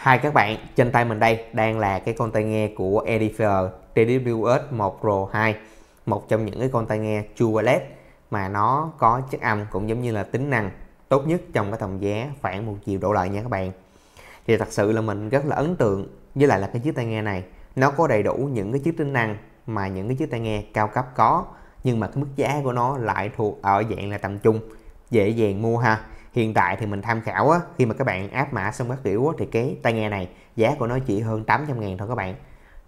Hai các bạn, trên tay mình đây đang là cái con tai nghe của Edifier TWS 1 Pro 2 Một trong những cái con tai nghe True Wireless mà nó có chất âm cũng giống như là tính năng tốt nhất trong cái tầm giá khoảng một triệu đổ lại nha các bạn. Thì thật sự là mình rất là ấn tượng với lại là cái chiếc tai nghe này. Nó có đầy đủ những cái chiếc tính năng mà những cái chiếc tai nghe cao cấp có Nhưng mà cái mức giá của nó lại thuộc ở dạng là tầm trung Dễ dàng mua ha hiện tại thì mình tham khảo á, khi mà các bạn áp mã xong các kiểu á, thì cái tai nghe này giá của nó chỉ hơn 800 ngàn thôi các bạn.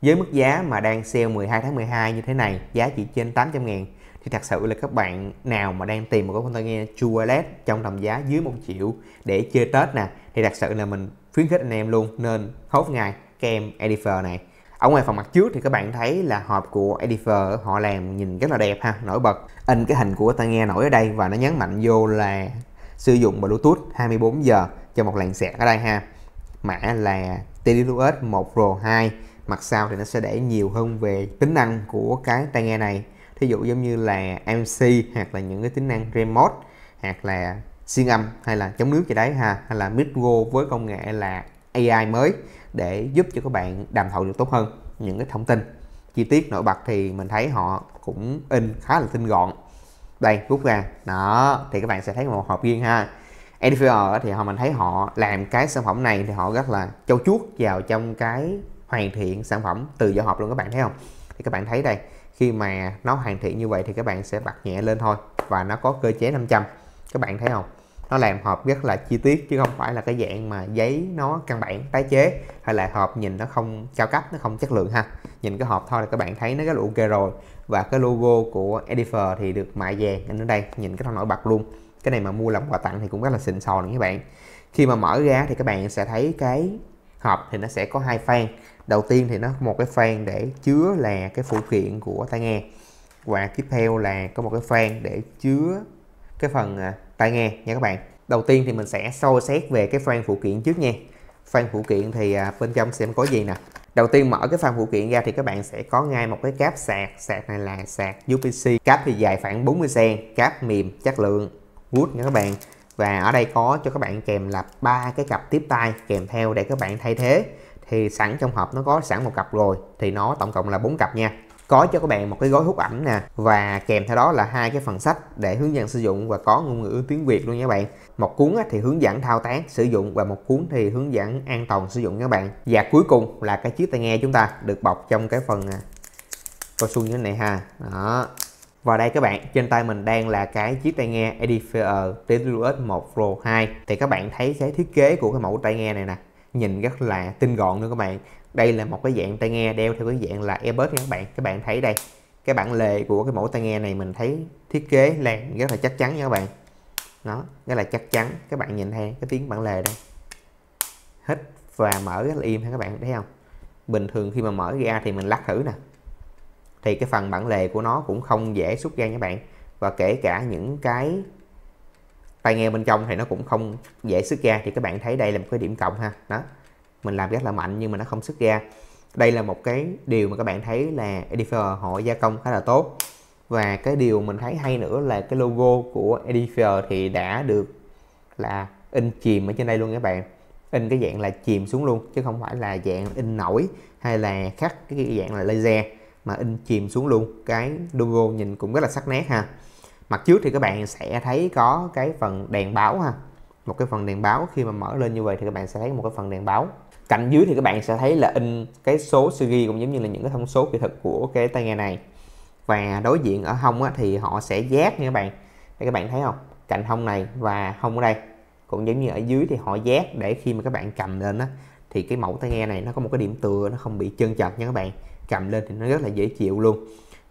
Với mức giá mà đang sale 12 tháng 12 như thế này giá chỉ trên 800 ngàn. Thì thật sự là các bạn nào mà đang tìm một cái con tai nghe True Wireless trong tầm giá dưới 1 triệu để chơi Tết nè thì thật sự là mình khuyến khích anh em luôn nên hốt ngay cái em Edifer này. Ở ngoài phần mặt trước thì các bạn thấy là hộp của Edifer họ làm nhìn rất là đẹp ha nổi bật. In cái hình của tai nghe nổi ở đây và nó nhấn mạnh vô là sử dụng Bluetooth 24 giờ cho một làn sạc ở đây ha. Mã là TDUS 1 Pro 2 mặt sau thì nó sẽ để nhiều hơn về tính năng của cái tai nghe này. Thí dụ giống như là MC hoặc là những cái tính năng remote, hoặc là xuyên âm, hay là chống nước gì đấy ha, hay là Midgo với công nghệ là AI mới để giúp cho các bạn đàm thoại được tốt hơn. Những cái thông tin, chi tiết nổi bật thì mình thấy họ cũng in khá là tinh gọn đây, rút ra. Đó, thì các bạn sẽ thấy một hộp riêng ha. Edifier thì họ mình thấy họ làm cái sản phẩm này thì họ rất là châu chuốt vào trong cái hoàn thiện sản phẩm từ vỏ hộp luôn, các bạn thấy không? Thì các bạn thấy đây, khi mà nó hoàn thiện như vậy thì các bạn sẽ bật nhẹ lên thôi và nó có cơ chế 500 các bạn thấy không? Nó làm hộp rất là chi tiết chứ không phải là cái dạng mà giấy nó căn bản, tái chế. Hay là hộp nhìn nó không cao cấp, nó không chất lượng ha. Nhìn cái hộp thôi là các bạn thấy nó rất là ok rồi và cái logo của Edifer thì được mạ vàng anh ở đây, nhìn cái nó nổi bật luôn. Cái này mà mua làm quà tặng thì cũng rất là xịn sò luôn các bạn. Khi mà mở ra thì các bạn sẽ thấy cái hộp thì nó sẽ có hai fan đầu tiên thì nó có một cái fan để chứa là cái phụ kiện của tai nghe. Và tiếp theo là có một cái fan để chứa cái phần à, tai nghe nha các bạn. Đầu tiên thì mình sẽ soi xét về cái fan phụ kiện trước nha fan phụ kiện thì à, bên trong xem có gì nè. Đầu tiên mở cái fan phụ kiện ra thì các bạn sẽ có ngay một cái cáp sạc. Sạc này là sạc UPC cáp thì dài khoảng 40 cm. Cáp mềm, chất lượng, wood nha các bạn. Và ở đây có cho các bạn kèm là ba cái cặp tiếp tay kèm theo để các bạn thay thế. Thì sẵn trong hộp nó có sẵn một cặp rồi, thì nó tổng cộng là bốn cặp nha có cho các bạn một cái gói hút ảnh nè, và kèm theo đó là hai cái phần sách để hướng dẫn sử dụng và có ngôn ngữ tiếng Việt luôn nha các bạn. Một cuốn thì hướng dẫn thao tác sử dụng và một cuốn thì hướng dẫn an toàn sử dụng các bạn. Và cuối cùng là cái chiếc tai nghe chúng ta được bọc trong cái phần à, cao su như thế này ha. Đó. Và đây các bạn, trên tay mình đang là cái chiếc tai nghe Edifier TWS 1 Pro 2 thì các bạn thấy cái thiết kế của cái mẫu tai nghe này nè, nhìn rất là tinh gọn luôn các bạn đây là một cái dạng tai nghe đeo theo cái dạng là earbud nha các bạn. Các bạn thấy đây, cái bản lề của cái mẫu tai nghe này mình thấy thiết kế là rất là chắc chắn nha các bạn. Nó rất là chắc chắn. Các bạn nhìn thấy cái tiếng bản lề đây. Hít và mở rất là im ha các bạn, thấy không? Bình thường khi mà mở ra thì mình lắc thử nè. Thì cái phần bản lề của nó cũng không dễ xuất ra nha các bạn. Và kể cả những cái tai nghe bên trong thì nó cũng không dễ xuất ra. Thì các bạn thấy đây là một cái điểm cộng ha. Đó mình làm rất là mạnh nhưng mà nó không xuất ra. Đây là một cái điều mà các bạn thấy là Edifier họ gia công khá là tốt. Và cái điều mình thấy hay nữa là cái logo của Edifier thì đã được là in chìm ở trên đây luôn các bạn. In cái dạng là chìm xuống luôn, chứ không phải là dạng in nổi hay là khắc cái dạng là laser, mà in chìm xuống luôn. Cái logo nhìn cũng rất là sắc nét ha. Mặt trước thì các bạn sẽ thấy có cái phần đèn báo ha. Một cái phần đèn báo, khi mà mở lên như vậy thì các bạn sẽ thấy một cái phần đèn báo cạnh dưới thì các bạn sẽ thấy là in cái số series cũng giống như là những cái thông số kỹ thuật của cái tai nghe này. Và đối diện ở hông á, thì họ sẽ giác nha các bạn. Để các bạn thấy không? Cạnh hông này và hông ở đây. Cũng giống như ở dưới thì họ giác để khi mà các bạn cầm lên á thì cái mẫu tai nghe này nó có một cái điểm tựa nó không bị chân chật nha các bạn. Cầm lên thì nó rất là dễ chịu luôn.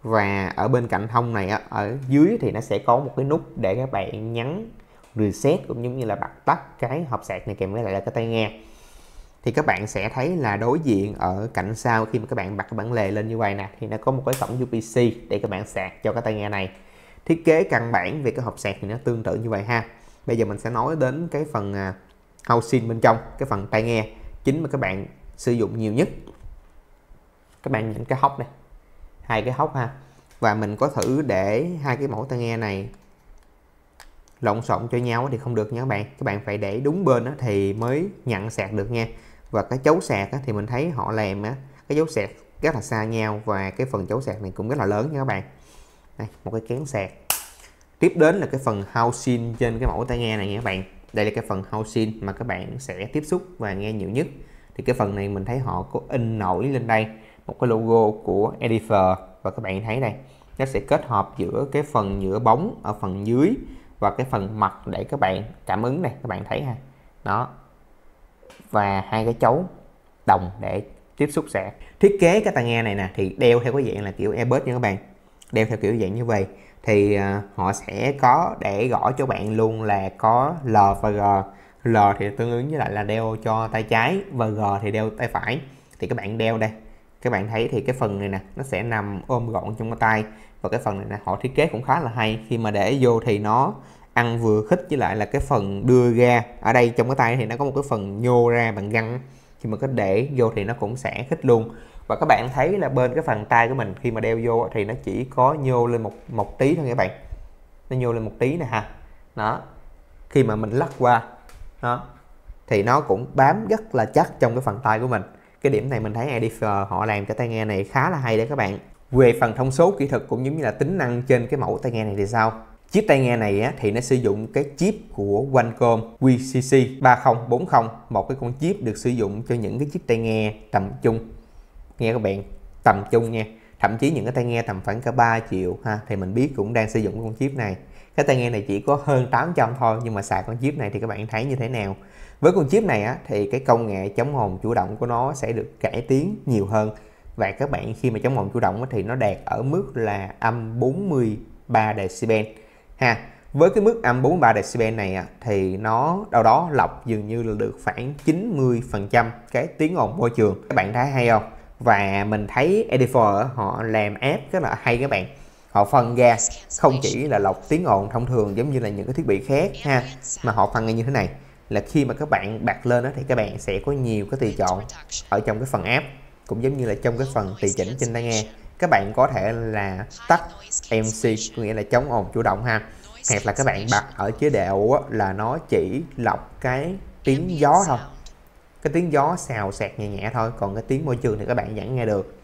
Và ở bên cạnh hông này á, ở dưới thì nó sẽ có một cái nút để các bạn nhấn reset cũng giống như là bật tắt cái hộp sạc này kèm với lại là cái tai nghe thì các bạn sẽ thấy là đối diện ở cạnh sau khi mà các bạn bật cái bản lề lên như vậy nè, thì nó có một cái cổng UPC để các bạn sạc cho cái tai nghe này. Thiết kế căn bản về cái hộp sạc thì nó tương tự như vậy ha. Bây giờ mình sẽ nói đến cái phần à, housing bên trong, cái phần tai nghe, chính mà các bạn sử dụng nhiều nhất. Các bạn nhìn cái hốc này, hai cái hốc ha. Và mình có thử để hai cái mẫu tai nghe này lộn xộn cho nhau thì không được nha các bạn. Các bạn phải để đúng bên đó thì mới nhận sạc được nha và cái chấu sạc á, thì mình thấy họ làm á, cái dấu sạc rất là xa nhau và cái phần chấu sạc này cũng rất là lớn nha các bạn. Đây một cái kén sạc. Tiếp đến là cái phần housing trên cái mẫu tai nghe này nha các bạn. Đây là cái phần housing mà các bạn sẽ tiếp xúc và nghe nhiều nhất. Thì cái phần này mình thấy họ có in nổi lên đây một cái logo của Edifier và các bạn thấy đây nó sẽ kết hợp giữa cái phần nhựa bóng ở phần dưới và cái phần mặt để các bạn cảm ứng này các bạn thấy ha. Đó và hai cái chấu đồng để tiếp xúc sẽ. Thiết kế cái tai nghe này nè thì đeo theo cái dạng là kiểu Airbus nha các bạn. Đeo theo kiểu dạng như vậy thì uh, họ sẽ có để gõ cho bạn luôn là có L và G. L thì tương ứng với lại là đeo cho tay trái và G thì đeo tay phải. Thì các bạn đeo đây các bạn thấy thì cái phần này nè nó sẽ nằm ôm gọn trong cái tay. Và cái phần này nè họ thiết kế cũng khá là hay. Khi mà để vô thì nó ăn vừa khít với lại là cái phần đưa ra. Ở đây trong cái tay thì nó có một cái phần nhô ra bằng găng. Khi mà có để vô thì nó cũng sẽ khít luôn. Và các bạn thấy là bên cái phần tay của mình khi mà đeo vô thì nó chỉ có nhô lên một một tí thôi các bạn. Nó nhô lên một tí nè ha. Đó. Khi mà mình lắc qua, đó, thì nó cũng bám rất là chắc trong cái phần tay của mình. Cái điểm này mình thấy Edifer họ làm cái tai nghe này khá là hay đấy các bạn. Về phần thông số kỹ thuật cũng giống như là tính năng trên cái mẫu tai nghe này thì sao? Chiếc tai nghe này á, thì nó sử dụng cái chip của Qualcomm QCC 3040 một cái con chip được sử dụng cho những cái chiếc tai nghe tầm trung. Nghe các bạn tầm trung nha. Thậm chí những cái tai nghe tầm khoảng cả 3 triệu ha thì mình biết cũng đang sử dụng con chip này. Cái tai nghe này chỉ có hơn 800 thôi nhưng mà xài con chip này thì các bạn thấy như thế nào? Với con chip này á, thì cái công nghệ chống ồn chủ động của nó sẽ được cải tiến nhiều hơn. Và các bạn khi mà chống ồn chủ động thì nó đạt ở mức là âm 43 decibel ha, với cái mức âm 43 decibel này thì nó, đâu đó lọc dường như là được khoảng 90 phần trăm cái tiếng ồn môi trường. Các bạn thấy hay không? Và mình thấy Edifier họ làm app rất là hay các bạn. Họ phân ra không chỉ là lọc tiếng ồn thông thường giống như là những cái thiết bị khác ha, mà họ phân ra như thế này. Là khi mà các bạn bật lên đó thì các bạn sẽ có nhiều cái tùy chọn ở trong cái phần app, cũng giống như là trong cái phần tùy chỉnh trên tai nghe các bạn có thể là tắt MC có nghĩa là chống ồn chủ động ha. Hoặc là các bạn bật ở chế độ là nó chỉ lọc cái tiếng gió thôi. Cái tiếng gió xào xạc nhẹ nhẹ thôi còn cái tiếng môi trường thì các bạn vẫn nghe được.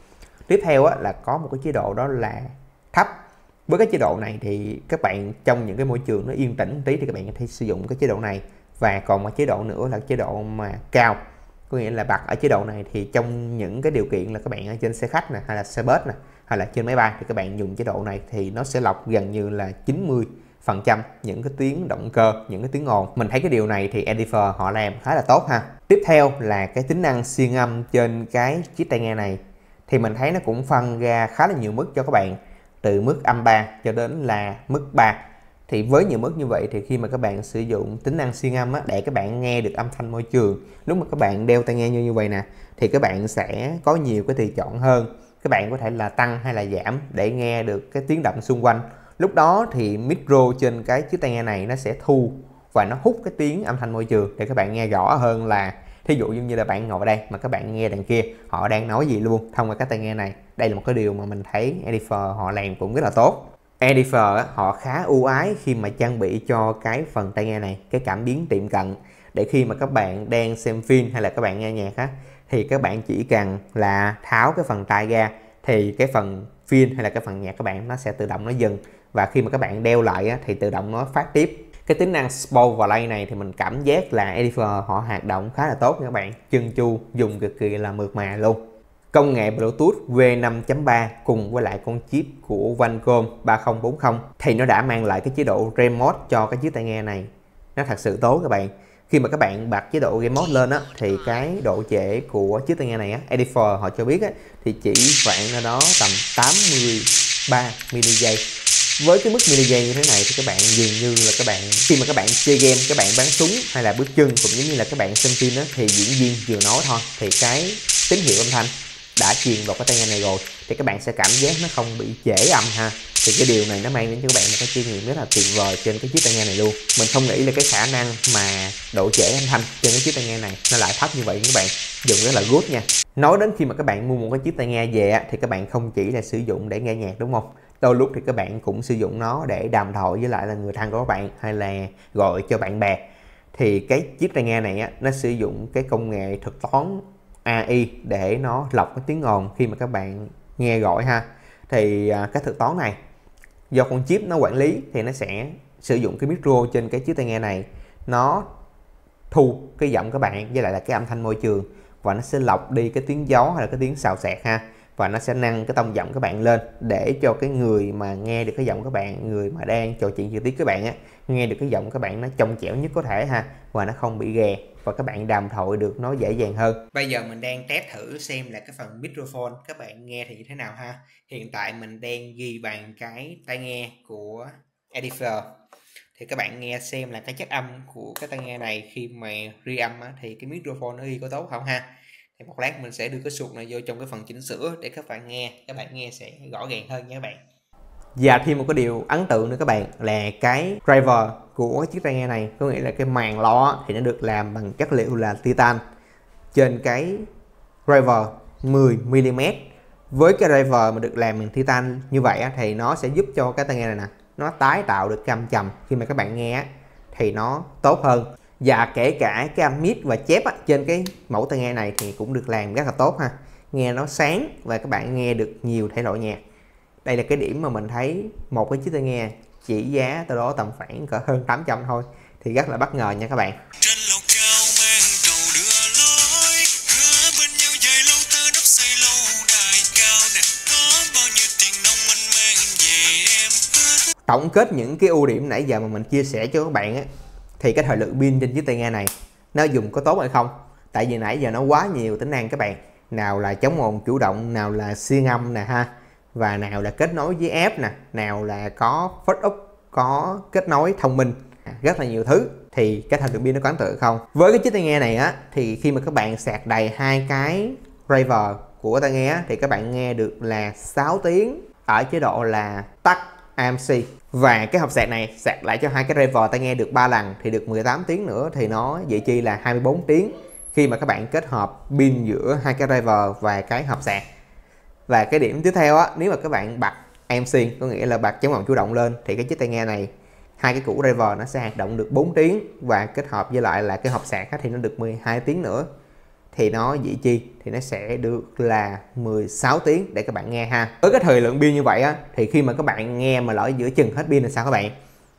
Tiếp theo á, là có một cái chế độ đó là thấp. Với cái chế độ này thì các bạn trong những cái môi trường nó yên tĩnh một tí thì các bạn có thể sử dụng cái chế độ này. Và còn một chế độ nữa là chế độ mà cao có nghĩa là bật ở chế độ này thì trong những cái điều kiện là các bạn ở trên xe khách nè, hay là xe bus nè, hay là trên máy bay thì các bạn dùng chế độ này thì nó sẽ lọc gần như là 90 phần trăm những cái tiếng động cơ, những cái tiếng ồn. Mình thấy cái điều này thì Edifer họ làm khá là tốt ha. Tiếp theo là cái tính năng xuyên âm trên cái chiếc tai nghe này. Thì mình thấy nó cũng phân ra khá là nhiều mức cho các bạn, từ mức âm 3 cho đến là mức 3 thì với nhiều mức như vậy thì khi mà các bạn sử dụng tính năng siêu âm á, để các bạn nghe được âm thanh môi trường lúc mà các bạn đeo tai nghe như như vậy nè thì các bạn sẽ có nhiều cái tùy chọn hơn. Các bạn có thể là tăng hay là giảm để nghe được cái tiếng động xung quanh. Lúc đó thì micro trên cái chiếc tai nghe này nó sẽ thu và nó hút cái tiếng âm thanh môi trường để các bạn nghe rõ hơn là thí dụ như là bạn ngồi ở đây mà các bạn nghe đằng kia họ đang nói gì luôn thông qua cái tai nghe này. Đây là một cái điều mà mình thấy Edifer họ làm cũng rất là tốt. Edifer họ khá ưu ái khi mà trang bị cho cái phần tai nghe này cái cảm biến tiệm cận để khi mà các bạn đang xem phim hay là các bạn nghe nhạc á thì các bạn chỉ cần là tháo cái phần tai ra thì cái phần phim hay là cái phần nhạc các bạn nó sẽ tự động nó dừng. Và khi mà các bạn đeo lại á, thì tự động nó phát tiếp. Cái tính năng Spoil và Lay này thì mình cảm giác là Edifer họ hoạt động khá là tốt nha các bạn. Chân chu dùng cực kỳ là mượt mà luôn công nghệ Bluetooth V5.3 cùng với lại con chip của Vancom 3040 thì nó đã mang lại cái chế độ remote cho cái chiếc tai nghe này. Nó thật sự tốt các bạn. Khi mà các bạn bật chế độ game mode lên á, thì cái độ trễ của chiếc tai nghe này á, Edifor họ cho biết á, thì chỉ khoảng ở đó tầm 83 ms với cái mức mili giây như thế này thì các bạn dường như là các bạn, khi mà các bạn chơi game, các bạn bắn súng hay là bước chân, cũng giống như là các bạn xem phim á, thì diễn viên vừa nói thôi, thì cái tín hiệu âm thanh đã truyền vào cái tai nghe này rồi thì các bạn sẽ cảm giác nó không bị trễ âm ha. Thì cái điều này nó mang đến cho các bạn một cái trải nghiệm rất là tuyệt vời trên cái chiếc tai nghe này luôn. Mình không nghĩ là cái khả năng mà độ trễ âm thanh trên cái chiếc tai nghe này nó lại thấp như vậy các bạn. Dùng rất là good nha. Nói đến khi mà các bạn mua một cái chiếc tai nghe về thì các bạn không chỉ là sử dụng để nghe nhạc đúng không? Đôi lúc thì các bạn cũng sử dụng nó để đàm thoại với lại là người thân của các bạn hay là gọi cho bạn bè. Thì cái chiếc tai nghe này á, nó sử dụng cái công nghệ thuật toán AI để nó lọc cái tiếng ồn khi mà các bạn nghe gọi ha. Thì à, cái thuật toán này, do con chip nó quản lý thì nó sẽ sử dụng cái micro trên cái chiếc tai nghe này. Nó thu cái giọng các bạn với lại là cái âm thanh môi trường và nó sẽ lọc đi cái tiếng gió hay là cái tiếng xào xạc ha và nó sẽ nâng cái tông giọng các bạn lên để cho cái người mà nghe được cái giọng các bạn người mà đang trò chuyện trực tiếp các bạn á nghe được cái giọng các bạn nó trong trẻo nhất có thể ha và nó không bị ghè và các bạn đàm thoại được nó dễ dàng hơn. Bây giờ mình đang test thử xem là cái phần microphone các bạn nghe thì như thế nào ha. Hiện tại mình đang ghi bằng cái tai nghe của Edifier thì các bạn nghe xem là cái chất âm của cái tai nghe này khi mà ghi âm á, thì cái microphone nó ghi có tốt không ha thì một lát mình sẽ đưa cái suột này vô trong cái phần chỉnh sửa để các bạn nghe, các bạn nghe sẽ rõ ràng hơn nha các bạn. Và thêm một cái điều ấn tượng nữa các bạn là cái driver của chiếc tai nghe này, có nghĩa là cái màn lo thì nó được làm bằng chất liệu là titan. Trên cái driver 10 mm với cái driver mà được làm bằng titan như vậy thì nó sẽ giúp cho cái tai nghe này nè, nó tái tạo được cam trầm khi mà các bạn nghe thì nó tốt hơn và kể cả cái âm mid và chép á, trên cái mẫu tai nghe này thì cũng được làm rất là tốt ha. Nghe nó sáng và các bạn nghe được nhiều thể loại nhạc. Đây là cái điểm mà mình thấy một cái chiếc tai nghe chỉ giá tới đó tầm khoảng cỡ hơn 800 thôi. Thì rất là bất ngờ nha các bạn. Tổng kết những cái ưu điểm nãy giờ mà mình chia sẻ cho các bạn á thì cái thời lượng pin trên chiếc tai nghe này nó dùng có tốt hay không? Tại vì nãy giờ nó quá nhiều tính năng các bạn. Nào là chống ồn chủ động nào là siêu âm nè ha. Và nào là kết nối với app nè. Nào là có phát up có kết nối thông minh. Rất là nhiều thứ. Thì cái thời lượng pin nó có ấn tượng không? Với cái chiếc tai nghe này á thì khi mà các bạn sạc đầy hai cái driver của tai nghe á, thì các bạn nghe được là 6 tiếng. Ở chế độ là tắt AMC và cái hộp sạc này, sạc lại cho hai cái driver tai nghe được 3 lần thì được 18 tiếng nữa, thì nó vậy chi là 24 tiếng khi mà các bạn kết hợp pin giữa hai cái driver và cái hộp sạc. Và cái điểm tiếp theo á, nếu mà các bạn bật MC có nghĩa là bật chống ồn chủ động lên, thì cái chiếc tai nghe này, hai cái củ driver nó sẽ hoạt động được 4 tiếng và kết hợp với lại là cái hộp sạc thì nó được 12 tiếng nữa thì nó dĩ chi? Thì nó sẽ được là 16 tiếng để các bạn nghe ha. Với cái thời lượng pin như vậy á, thì khi mà các bạn nghe mà lỡ giữa chừng hết pin là sao các bạn?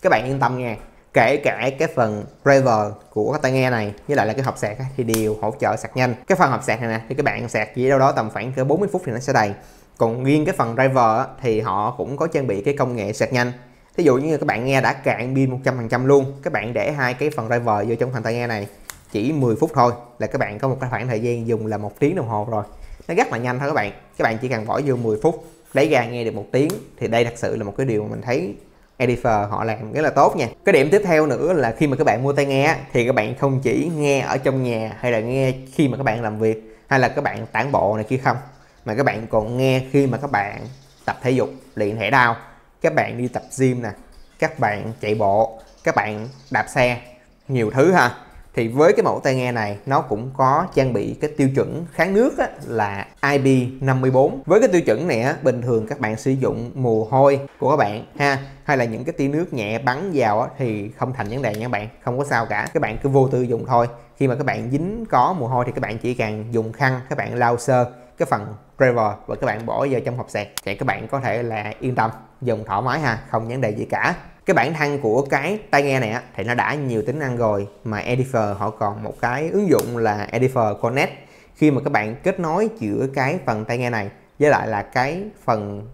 Các bạn yên tâm nha. Kể cả cái phần driver của cái tai nghe này, với lại là cái hộp sạc thì đều hỗ trợ sạc nhanh. Cái phần hộp sạc này nè, thì các bạn sạc chỉ đâu đó tầm khoảng cỡ 40 phút thì nó sẽ đầy. Còn riêng cái phần driver thì họ cũng có trang bị cái công nghệ sạc nhanh. Ví dụ như các bạn nghe đã cạn pin 100% luôn, các bạn để hai cái phần driver vô trong phần tai nghe này chỉ 10 phút thôi là các bạn có một cái khoảng thời gian dùng là một tiếng đồng hồ rồi. Nó rất là nhanh thôi các bạn. Các bạn chỉ cần bỏ vô 10 phút, lấy ra nghe được một tiếng thì đây thật sự là một cái điều mà mình thấy Edifier họ làm rất là tốt nha. Cái điểm tiếp theo nữa là khi mà các bạn mua tai nghe thì các bạn không chỉ nghe ở trong nhà hay là nghe khi mà các bạn làm việc hay là các bạn tản bộ này kia không, mà các bạn còn nghe khi mà các bạn tập thể dục, luyện thể đao các bạn đi tập gym nè, các bạn chạy bộ, các bạn đạp xe, nhiều thứ ha thì với cái mẫu tai nghe này nó cũng có trang bị cái tiêu chuẩn kháng nước á, là IP54 với cái tiêu chuẩn này á, bình thường các bạn sử dụng mồ hôi của các bạn ha hay là những cái tia nước nhẹ bắn vào á, thì không thành vấn đề nha các bạn không có sao cả. Các bạn cứ vô tư dùng thôi. Khi mà các bạn dính có mồ hôi thì các bạn chỉ cần dùng khăn các bạn lau sơ cái phần driver và các bạn bỏ vào trong hộp sạc. Thì các bạn có thể là yên tâm dùng thoải mái ha không vấn đề gì cả cái bản thân của cái tai nghe này á, thì nó đã nhiều tính năng rồi mà Edifier họ còn một cái ứng dụng là Edifier Connect. Khi mà các bạn kết nối giữa cái phần tai nghe này với lại là cái phần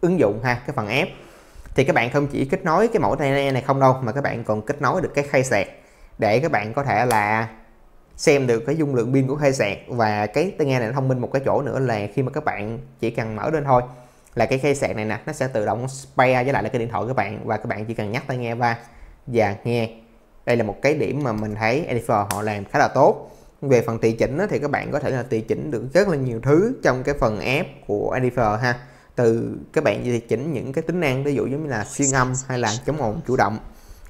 ứng dụng ha cái phần app thì các bạn không chỉ kết nối cái mẫu tai nghe này không đâu mà các bạn còn kết nối được cái khay sạc để các bạn có thể là xem được cái dung lượng pin của khay sạc. Và cái tai nghe này thông minh một cái chỗ nữa là khi mà các bạn chỉ cần mở lên thôi là cái khay sạc này nè, nó sẽ tự động spare với lại là cái điện thoại của bạn và các bạn chỉ cần nhắc tai nghe va và nghe. Đây là một cái điểm mà mình thấy Edifier họ làm khá là tốt. Về phần tùy chỉnh thì các bạn có thể là tùy chỉnh được rất là nhiều thứ trong cái phần app của Edifier ha. Từ các bạn tùy chỉnh những cái tính năng, ví dụ giống như là xuyên âm hay là chống ồn chủ động,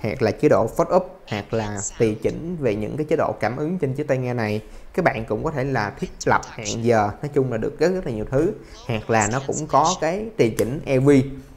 hoặc là chế độ phốt up, hoặc là tùy chỉnh về những cái chế độ cảm ứng trên chiếc tai nghe này các bạn cũng có thể là thiết lập hẹn giờ, nói chung là được rất rất là nhiều thứ. Hoặc là nó cũng có cái tùy chỉnh EV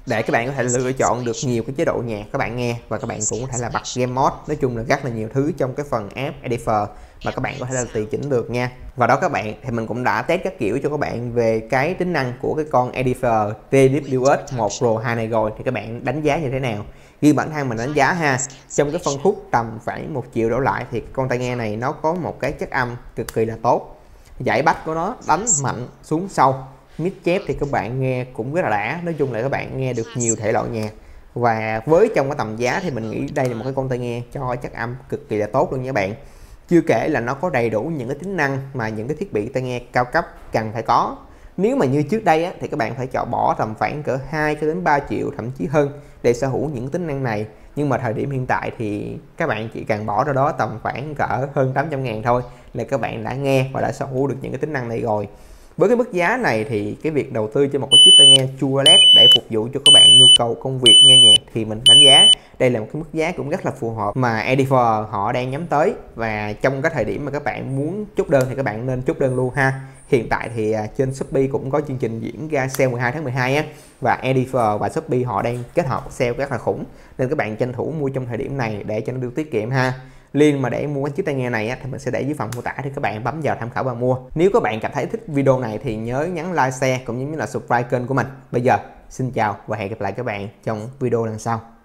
để các bạn có thể lựa chọn được nhiều cái chế độ nhạc các bạn nghe. Và các bạn cũng có thể là bật game mode. Nói chung là rất là nhiều thứ trong cái phần app Editor mà các bạn có thể là tùy chỉnh được nha. Và đó các bạn, thì mình cũng đã test các kiểu cho các bạn về cái tính năng của cái con Editor TWS 1 Pro 2 này rồi. Thì các bạn đánh giá như thế nào? Ghi bản thân mình đánh giá ha. Trong cái phân khúc tầm khoảng một triệu đổ lại thì con tai nghe này nó có một cái chất âm cực kỳ là tốt. Giải bắt của nó đánh mạnh xuống sâu. Mid chép thì các bạn nghe cũng rất là đã. Nói chung là các bạn nghe được nhiều thể loại nhạc. Và với trong cái tầm giá thì mình nghĩ đây là một cái con tai nghe cho chất âm cực kỳ là tốt luôn nha bạn. Chưa kể là nó có đầy đủ những cái tính năng mà những cái thiết bị tai nghe cao cấp cần phải có. Nếu mà như trước đây á, thì các bạn phải chọn bỏ tầm khoảng cỡ 2 cho đến 3 triệu thậm chí hơn để sở hữu những tính năng này nhưng mà thời điểm hiện tại thì các bạn chỉ cần bỏ ra đó tầm khoảng cỡ hơn 800 ngàn thôi là các bạn đã nghe và đã sở hữu được những cái tính năng này rồi. Với cái mức giá này thì cái việc đầu tư cho một cái chiếc tai nghe True LED để phục vụ cho các bạn nhu cầu công việc nghe nhạc thì mình đánh giá đây là một cái mức giá cũng rất là phù hợp mà Edifer họ đang nhắm tới. Và trong cái thời điểm mà các bạn muốn chốt đơn thì các bạn nên chốt đơn luôn ha hiện tại thì à, trên Shopee cũng có chương trình diễn ra sale 12 tháng 12 á và Edifer và Shopee họ đang kết hợp sale rất là khủng. Nên các bạn tranh thủ mua trong thời điểm này để cho nó được tiết kiệm ha. Link mà để mua cái chiếc tai nghe này á, thì mình sẽ để dưới phần mô tả thì các bạn bấm vào tham khảo và mua. Nếu các bạn cảm thấy thích video này thì nhớ nhấn like share cũng như là subscribe kênh của mình. Bây giờ xin chào và hẹn gặp lại các bạn trong video lần sau.